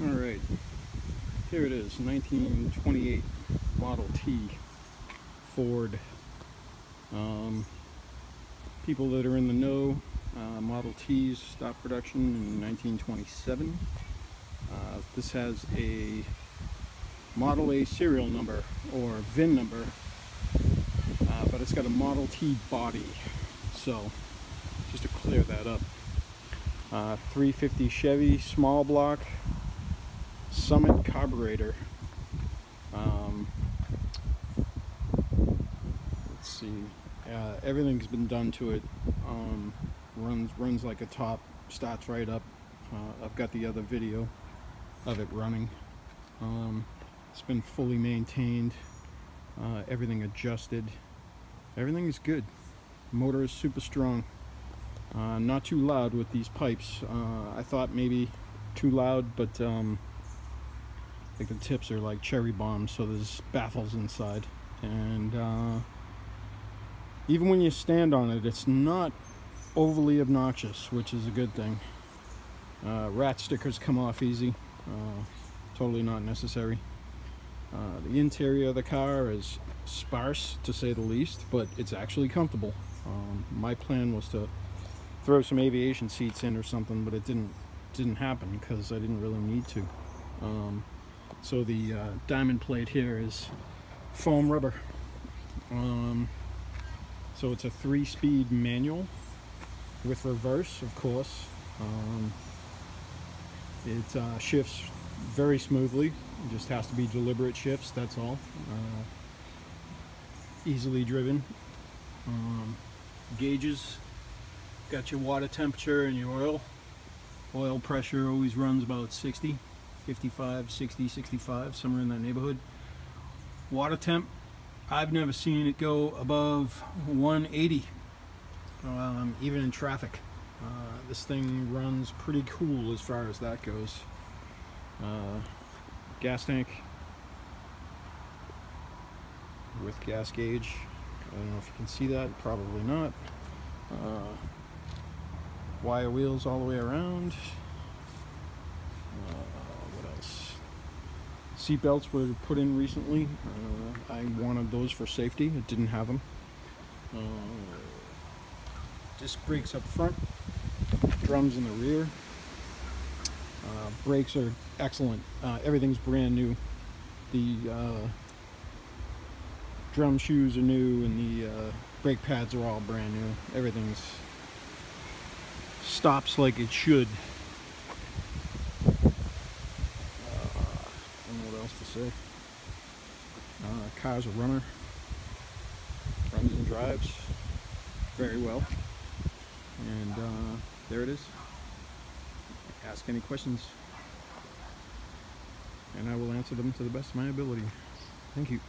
All right, here it is, 1928 Model T Ford. Um, people that are in the know, uh, Model T's stopped production in 1927. Uh, this has a Model A serial number or VIN number, uh, but it's got a Model T body. So, just to clear that up. Uh, 350 Chevy small block Summit carburetor. Um, let's see. Uh, everything's been done to it. Um, runs runs like a top. Starts right up. Uh, I've got the other video of it running. Um, it's been fully maintained. Uh, everything adjusted. Everything is good. Motor is super strong. Uh, not too loud with these pipes. Uh, I thought maybe too loud, but um, Think the tips are like cherry bombs, so there's baffles inside. And uh, even when you stand on it, it's not overly obnoxious, which is a good thing. Uh, rat stickers come off easy. Uh, totally not necessary. Uh, the interior of the car is sparse, to say the least, but it's actually comfortable. Um, my plan was to throw some aviation seats in or something, but it didn't didn't happen because I didn't really need to. Um, so the uh, diamond plate here is foam rubber. Um, so it's a three-speed manual with reverse, of course. Um, it uh, shifts very smoothly. It just has to be deliberate shifts, that's all. Uh, easily driven. Um, gauges got your water temperature and your oil oil pressure always runs about 60 55 60 65 somewhere in that neighborhood. Water temp I've never seen it go above 180 um, even in traffic. Uh, this thing runs pretty cool as far as that goes. Uh, gas tank. With gas gauge. I don't know if you can see that. Probably not. Uh, wire wheels all the way around. Seat belts were put in recently. Uh, I wanted those for safety. It didn't have them. Uh, disc brakes up front, drums in the rear. Uh, brakes are excellent. Uh, everything's brand new. The uh, drum shoes are new and the brake pads are all brand new. Everything's stops like it should. Uh, I don't know what else to say. Uh, car's a runner. Runs and drives very well. And uh, there it is. Ask any questions. And I will answer them to the best of my ability. Thank you.